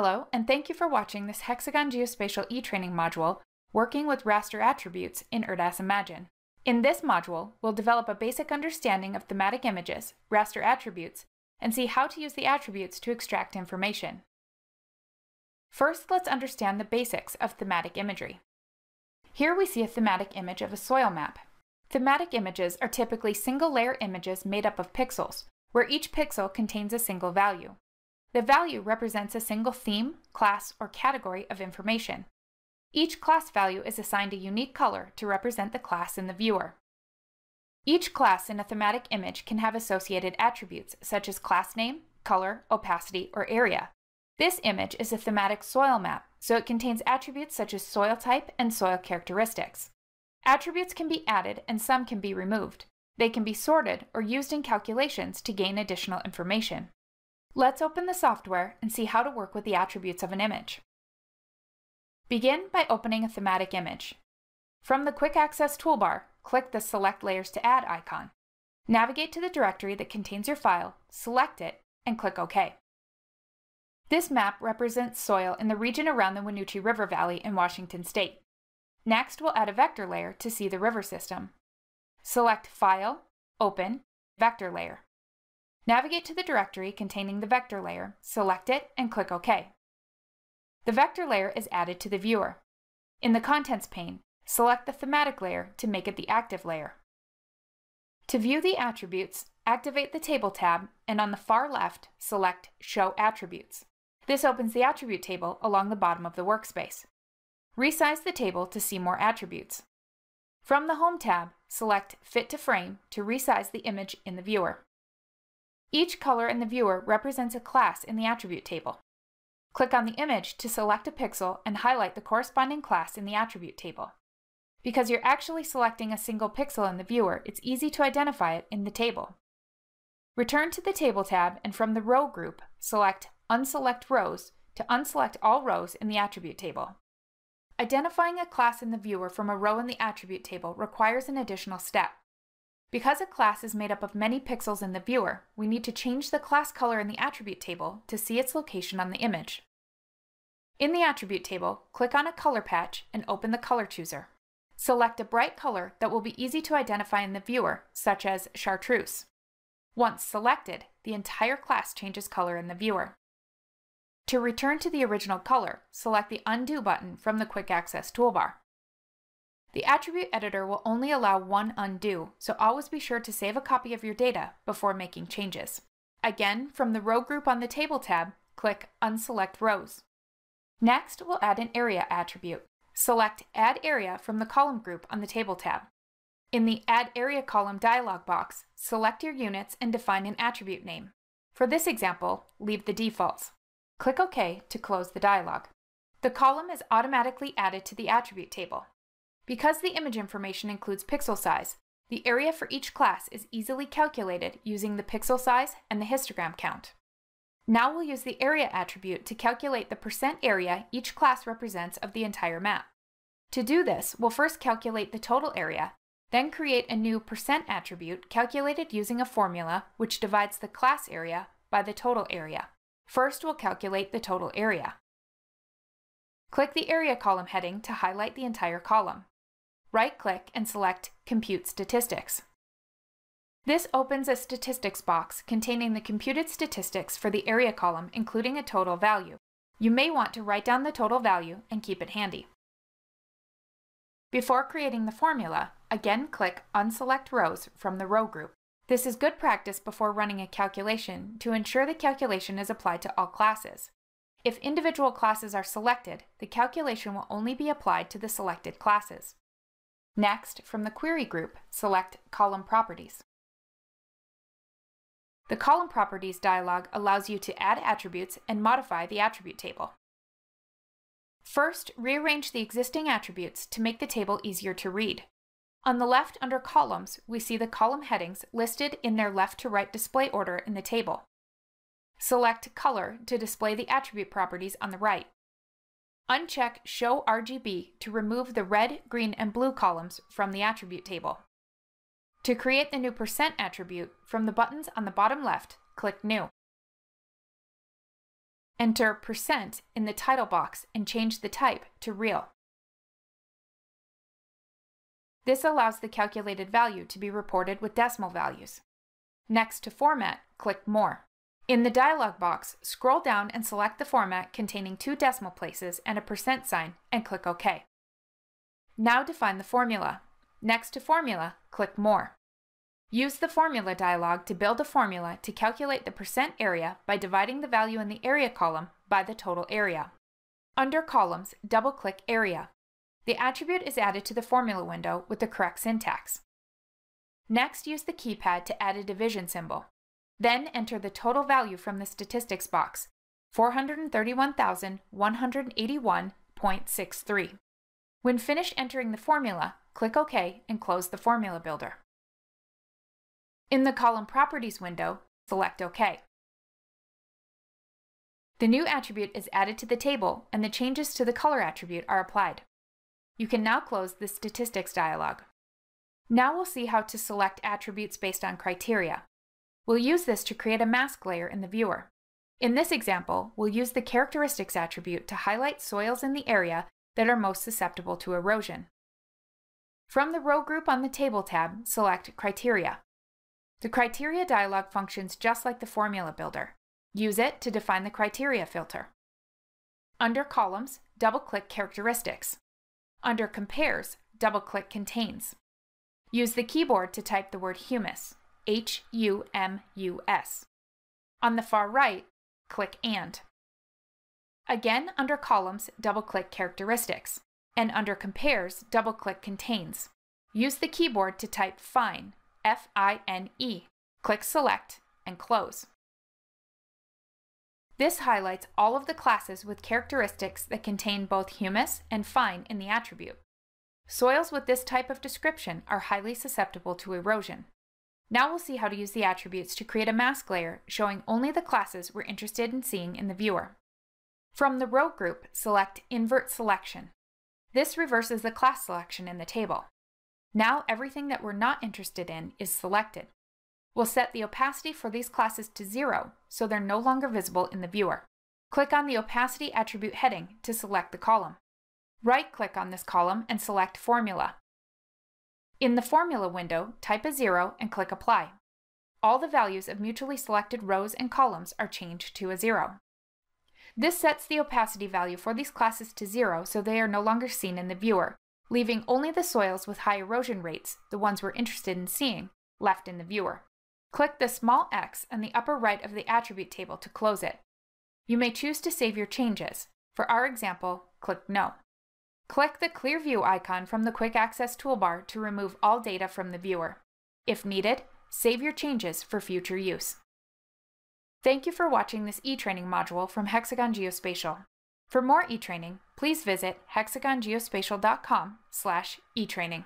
Hello, and thank you for watching this Hexagon Geospatial e-training module, working with raster attributes in ERDAS Imagine. In this module, we'll develop a basic understanding of thematic images, raster attributes, and see how to use the attributes to extract information. First, let's understand the basics of thematic imagery. Here we see a thematic image of a soil map. Thematic images are typically single-layer images made up of pixels, where each pixel contains a single value. The value represents a single theme, class, or category of information. Each class value is assigned a unique color to represent the class in the viewer. Each class in a thematic image can have associated attributes such as class name, color, opacity, or area. This image is a thematic soil map, so it contains attributes such as soil type and soil characteristics. Attributes can be added and some can be removed. They can be sorted or used in calculations to gain additional information. Let's open the software and see how to work with the attributes of an image. Begin by opening a thematic image. From the Quick Access toolbar, click the Select Layers to Add icon. Navigate to the directory that contains your file, select it, and click OK. This map represents soil in the region around the Wynoochee River Valley in Washington state. Next, we'll add a vector layer to see the river system. Select File, Open, Vector Layer. Navigate to the directory containing the vector layer, select it, and click OK. The vector layer is added to the viewer. In the Contents pane, select the thematic layer to make it the active layer. To view the attributes, activate the Table tab, and on the far left, select Show Attributes. This opens the attribute table along the bottom of the workspace. Resize the table to see more attributes. From the Home tab, select Fit to Frame to resize the image in the viewer. Each color in the viewer represents a class in the attribute table. Click on the image to select a pixel and highlight the corresponding class in the attribute table. Because you're actually selecting a single pixel in the viewer, it's easy to identify it in the table. Return to the Table tab and from the Row group, select Unselect Rows to unselect all rows in the attribute table. Identifying a class in the viewer from a row in the attribute table requires an additional step. Because a class is made up of many pixels in the viewer, we need to change the class color in the attribute table to see its location on the image. In the attribute table, click on a color patch and open the color chooser. Select a bright color that will be easy to identify in the viewer, such as chartreuse. Once selected, the entire class changes color in the viewer. To return to the original color, select the Undo button from the Quick Access toolbar. The attribute editor will only allow one undo, so always be sure to save a copy of your data before making changes. Again, from the Row group on the Table tab, click Unselect Rows. Next, we'll add an area attribute. Select Add Area from the Column group on the Table tab. In the Add Area column dialog box, select your units and define an attribute name. For this example, leave the defaults. Click OK to close the dialog. The column is automatically added to the attribute table. Because the image information includes pixel size, the area for each class is easily calculated using the pixel size and the histogram count. Now we'll use the area attribute to calculate the percent area each class represents of the entire map. To do this, we'll first calculate the total area, then create a new percent attribute calculated using a formula which divides the class area by the total area. First, we'll calculate the total area. Click the Area column heading to highlight the entire column right-click and select Compute Statistics. This opens a statistics box containing the computed statistics for the area column, including a total value. You may want to write down the total value and keep it handy. Before creating the formula, again click Unselect Rows from the Row group. This is good practice before running a calculation to ensure the calculation is applied to all classes. If individual classes are selected, the calculation will only be applied to the selected classes. Next, from the Query group, select Column Properties. The Column Properties dialog allows you to add attributes and modify the attribute table. First, rearrange the existing attributes to make the table easier to read. On the left under Columns, we see the column headings listed in their left to right display order in the table. Select Color to display the attribute properties on the right. Uncheck Show RGB to remove the red, green, and blue columns from the attribute table. To create the new percent attribute, from the buttons on the bottom left, click New. enter percent in the title box and change the type to real. This allows the calculated value to be reported with decimal values. Next to Format, click More. In the dialog box, scroll down and select the format containing two decimal places and a percent sign and click OK. Now define the formula. Next to Formula, click More. Use the Formula dialog to build a formula to calculate the percent area by dividing the value in the area column by the total area. Under Columns, double-click Area. The attribute is added to the formula window with the correct syntax. Next, use the keypad to add a division symbol. Then enter the total value from the statistics box, 431,181.63. When finished entering the formula, click OK and close the formula builder. In the Column Properties window, select OK. The new attribute is added to the table and the changes to the color attribute are applied. You can now close the Statistics dialog. Now we'll see how to select attributes based on criteria. We'll use this to create a mask layer in the viewer. In this example, we'll use the Characteristics attribute to highlight soils in the area that are most susceptible to erosion. From the row group on the Table tab, select Criteria. The Criteria dialog functions just like the Formula Builder. Use it to define the criteria filter. Under Columns, double-click Characteristics. Under Compares, double-click Contains. Use the keyboard to type the word humus, H-U-M-U-S. On the far right, click AND. Again, under Columns, double-click Characteristics, and under Compares, double-click Contains. Use the keyboard to type FINE, F-I-N-E. Click Select and close. This highlights all of the classes with characteristics that contain both humus and fine in the attribute. Soils with this type of description are highly susceptible to erosion. Now we'll see how to use the attributes to create a mask layer showing only the classes we're interested in seeing in the viewer. From the row group, select Invert Selection. This reverses the class selection in the table. Now everything that we're not interested in is selected. We'll set the opacity for these classes to zero, so they're no longer visible in the viewer. Click on the opacity attribute heading to select the column. Right-click on this column and select Formula. In the Formula window, type a zero and click Apply. All the values of mutually selected rows and columns are changed to a zero. This sets the opacity value for these classes to zero so they are no longer seen in the viewer, leaving only the soils with high erosion rates, the ones we're interested in seeing, left in the viewer. Click the small x on the upper right of the attribute table to close it. You may choose to save your changes. For our example, click No. Click the Clear View icon from the Quick Access toolbar to remove all data from the viewer. If needed, save your changes for future use. Thank you for watching this e-training module from Hexagon Geospatial. For more e-training, please visit hexagongeospatial.com slash e-training.